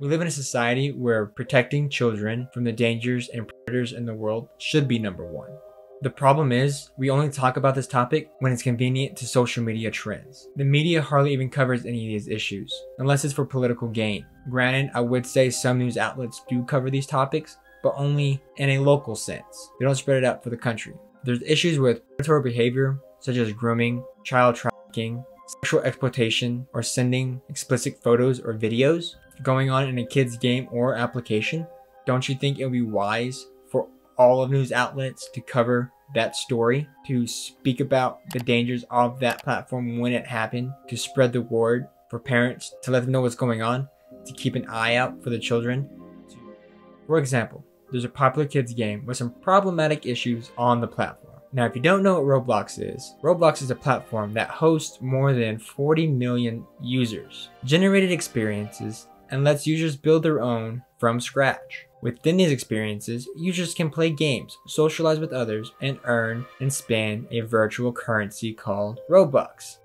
We live in a society where protecting children from the dangers and predators in the world should be number one. The problem is, we only talk about this topic when it's convenient to social media trends. The media hardly even covers any of these issues, unless it's for political gain. Granted, I would say some news outlets do cover these topics, but only in a local sense. They don't spread it out for the country. There's issues with predatory behavior, such as grooming, child trafficking, sexual exploitation, or sending explicit photos or videos going on in a kid's game or application. Don't you think it would be wise for all of news outlets to cover that story, to speak about the dangers of that platform when it happened, to spread the word for parents, to let them know what's going on, to keep an eye out for the children? For example, there's a popular kids game with some problematic issues on the platform. Now, if you don't know what Roblox is, Roblox is a platform that hosts more than 40 million users, generated experiences, and lets users build their own from scratch. Within these experiences, users can play games, socialize with others, and earn and spend a virtual currency called Robux.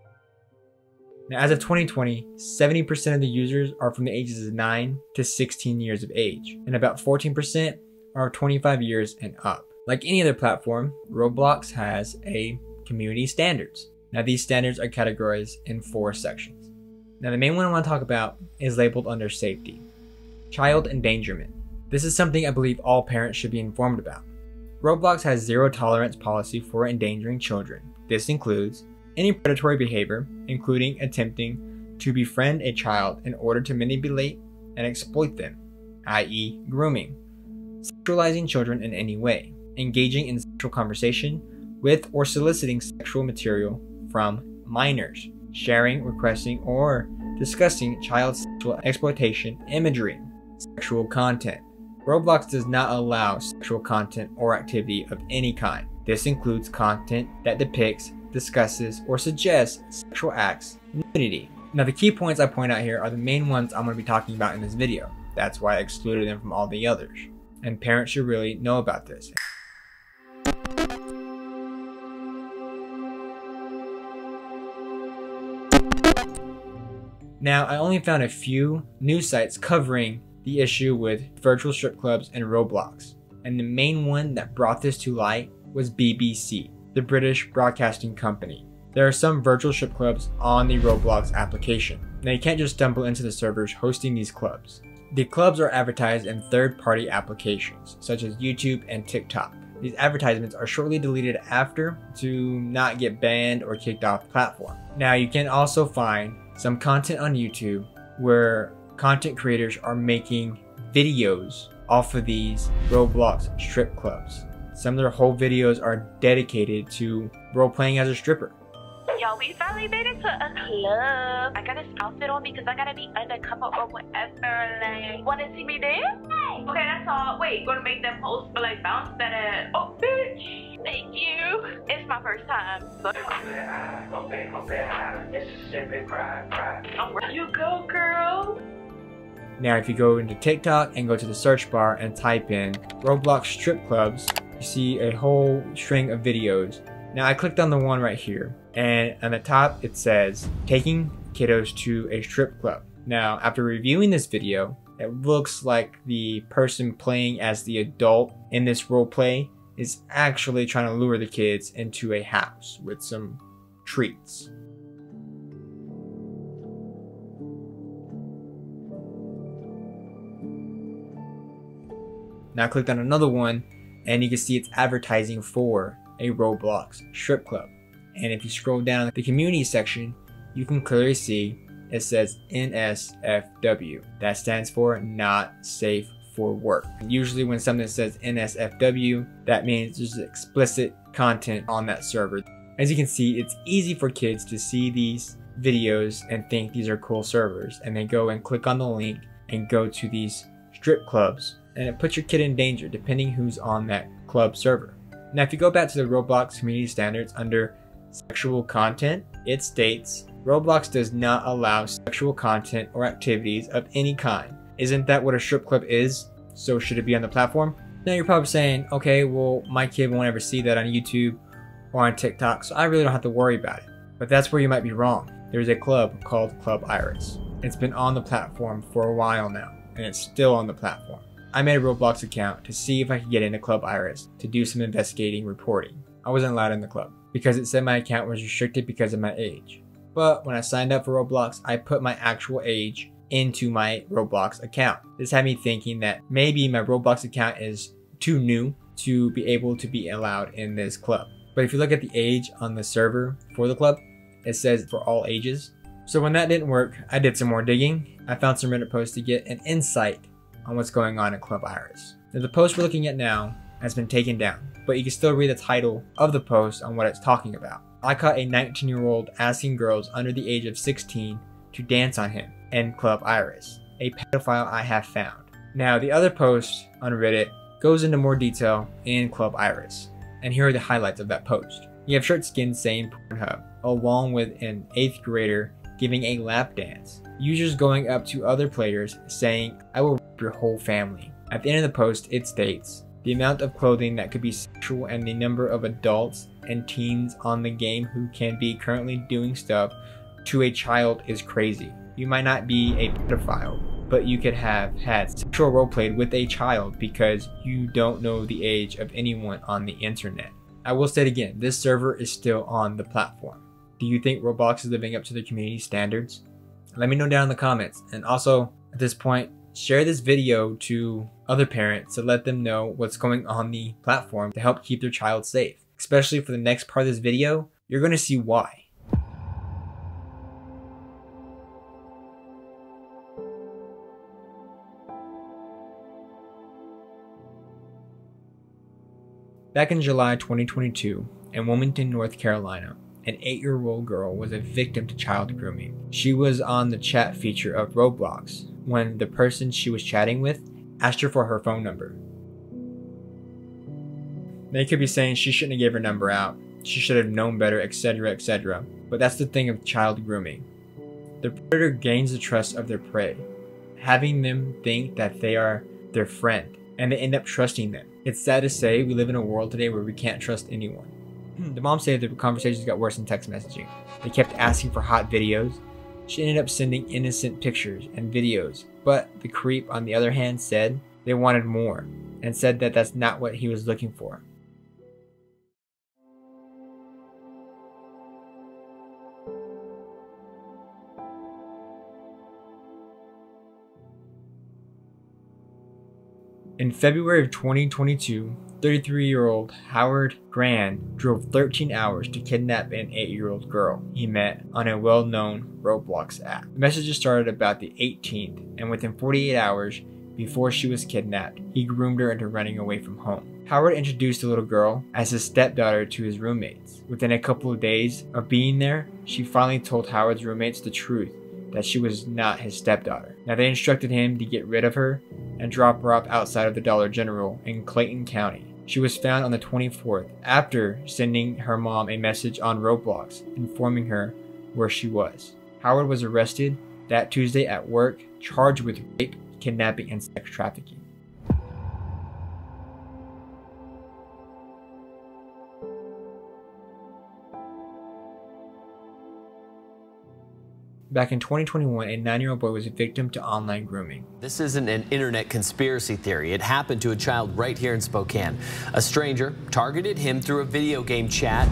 Now, as of 2020, 70% of the users are from the ages of 9 to 16 years of age, and about 14% are 25 years and up. Like any other platform, Roblox has a community standards. Now these standards are categorized in four sections. Now the main one I want to talk about is labeled under safety. Child endangerment. This is something I believe all parents should be informed about. Roblox has zero tolerance policy for endangering children. This includes any predatory behavior, including attempting to befriend a child in order to manipulate and exploit them, i.e., grooming, sexualizing children in any way, engaging in sexual conversation with or soliciting sexual material from minors, sharing, requesting, or discussing child sexual exploitation imagery, sexual content. Roblox does not allow sexual content or activity of any kind. This includes content that depicts, discusses, or suggests sexual acts, nudity. Now the key points I point out here are the main ones I'm going to be talking about in this video. That's why I excluded them from all the others. And parents should really know about this. Now, I only found a few news sites covering the issue with virtual strip clubs and Roblox, and the main one that brought this to light was BBC, the British broadcasting company. There are some virtual strip clubs on the Roblox application. Now, you can't just stumble into the servers hosting these clubs. The clubs are advertised in third party applications, such as YouTube and TikTok. These advertisements are shortly deleted after to not get banned or kicked off the platform. Now, you can also find some content on YouTube where content creators are making videos off of these Roblox strip clubs. Some of their whole videos are dedicated to role playing as a stripper. Yo, we finally made it to a club. I got this outfit on because I gotta be undercover or whatever. Like, wanna see me dance? Okay, that's all. Wait, gonna make them post for like bounce that ass. Oh, bitch. Thank you. It's my first time. So. Where you go, girl? Now, if you go into TikTok and go to the search bar and type in Roblox strip clubs, you see a whole string of videos. Now, I clicked on the one right here, and on the top it says taking kiddos to a strip club. Now, after reviewing this video, it looks like the person playing as the adult in this roleplay is actually trying to lure the kids into a house with some treats. Now I clicked on another one and you can see it's advertising for a Roblox strip club. And if you scroll down the community section, you can clearly see it says NSFW. That stands for not safe for work. Usually when something says NSFW, that means there's explicit content on that server. As you can see, it's easy for kids to see these videos and think these are cool servers and they go and click on the link and go to these strip clubs and it puts your kid in danger depending who's on that club server. Now if you go back to the Roblox community standards under sexual content, it states Roblox does not allow sexual content or activities of any kind. Isn't that what a strip club is? So should it be on the platform? Now you're probably saying, okay, well, my kid won't ever see that on YouTube or on TikTok, so I really don't have to worry about it. But that's where you might be wrong. There's a club called Club Iris. It's been on the platform for a while now. and it's still on the platform. I made a Roblox account to see if I could get into Club Iris to do some investigating reporting. I wasn't allowed in the club because it said my account was restricted because of my age. But when I signed up for Roblox, I put my actual age into my Roblox account. This had me thinking that maybe my Roblox account is too new to be able to be allowed in this club. But if you look at the age on the server for the club, it says for all ages. So when that didn't work, I did some more digging. I found some Reddit posts to get an insight on what's going on at Club Iris. Now the post we're looking at now has been taken down, but you can still read the title of the post on what it's talking about. I caught a 19 year old asking girls under the age of 16 to dance on him in Club Iris, a pedophile I have found. Now, the other post on Reddit goes into more detail in Club Iris, and here are the highlights of that post. You have Shirt Skin saying Pornhub, along with an 8th grader giving a lap dance. Users going up to other players saying, I will your whole family. At the end of the post, it states, the amount of clothing that could be sexual and the number of adults and teens on the game who can be currently doing stuff to a child is crazy. You might not be a pedophile, but you could have had sexual roleplayed with a child because you don't know the age of anyone on the internet. I will say it again, this server is still on the platform. Do you think Roblox is living up to the community standards? Let me know down in the comments. And also, at this point, share this video to other parents to let them know what's going on the platform to help keep their child safe. Especially for the next part of this video, you're going to see why. Back in July 2022, in Wilmington, North Carolina, an 8 year old girl was a victim to child grooming. She was on the chat feature of Roblox when the person she was chatting with asked her for her phone number. They could be saying she shouldn't have gave her number out, she should have known better, etc., etc. But that's the thing of child grooming. The predator gains the trust of their prey, having them think that they are their friend, and they end up trusting them. It's sad to say we live in a world today where we can't trust anyone. The mom said the conversations got worse in text messaging. They kept asking for hot videos. She ended up sending innocent pictures and videos, but the creep, on the other hand, said they wanted more and said that that's not what he was looking for. In February of 2022, 33 year old Howard Grand drove 13 hours to kidnap an 8 year old girl he met on a well known Roblox app. The messages started about the 18th, and within 48 hours before she was kidnapped, he groomed her into running away from home. Howard introduced the little girl as his stepdaughter to his roommates. Within a couple of days of being there, she finally told Howard's roommates the truth that she was not his stepdaughter. Now they instructed him to get rid of her and drop her off outside of the Dollar General in Clayton County. She was found on the 24th after sending her mom a message on Roblox informing her where she was. Howard was arrested that Tuesday at work, charged with rape, kidnapping, and sex trafficking. Back in 2021, a nine year old boy was a victim to online grooming. This isn't an internet conspiracy theory. It happened to a child right here in Spokane. A stranger targeted him through a video game chat.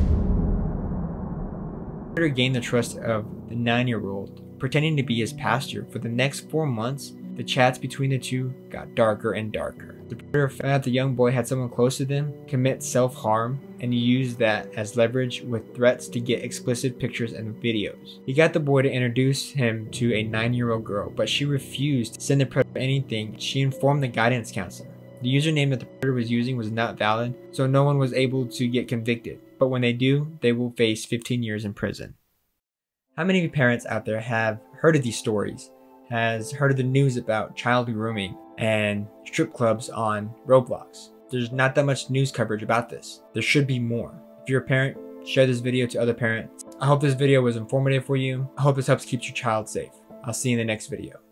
To gain the trust of the nine year old, pretending to be his pastor for the next four months, the chats between the two got darker and darker. The predator found out the young boy had someone close to them commit self-harm and he used that as leverage with threats to get explicit pictures and videos. He got the boy to introduce him to a 9-year-old girl, but she refused to send the predator anything. She informed the guidance counselor. The username that the predator was using was not valid, so no one was able to get convicted. But when they do, they will face 15 years in prison. How many parents out there have heard of these stories, has heard of the news about child grooming, and strip clubs on Roblox. There's not that much news coverage about this. There should be more. If you're a parent, share this video to other parents. I hope this video was informative for you. I hope this helps keep your child safe. I'll see you in the next video.